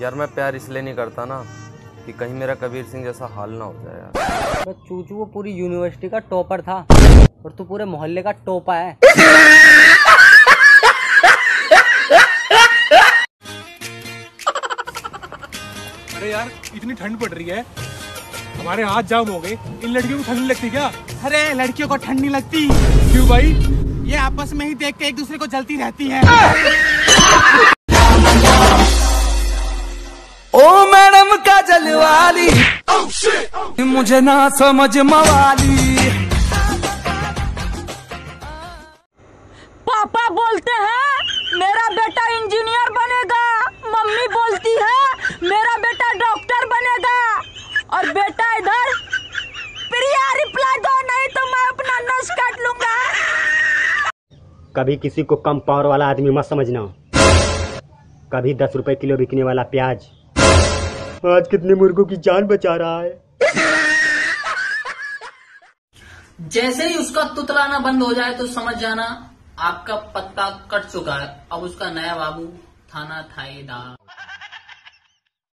यार मैं प्यार इसलिए नहीं करता ना कि कहीं मेरा कबीर सिंह जैसा हाल ना हो जाए यार। तो चूचू वो पूरी यूनिवर्सिटी का टॉपर था और तू पूरे मोहल्ले का टोपा है। अरे यार इतनी ठंड पड़ रही है। हमारे हाथ जाम हो गए। इन लड़कियों को ठंड लगती क्या? अरे लड़कियों को ठंड नहीं लगती। क्यों भाई? ये आपस में ही देख के एक दूसरे को जलती रहती है। ओ मैडम का जलवाली मुझे ना समझ मवाली। पापा बोलते हैं मेरा बेटा इंजीनियर बनेगा। मम्मी बोलती है मेरा बेटा डॉक्टर बनेगा। और बेटा कभी किसी को कम पावर वाला आदमी मत समझना। कभी दस रुपए किलो बिकने वाला प्याज। आज कितने मुर्गों की जान बचा रहा है। जैसे ही उसका तुतलाना बंद हो जाए तो समझ जाना, आपका पत्ता कट चुका है। अब उसका नया बाबू थाना थाएदार।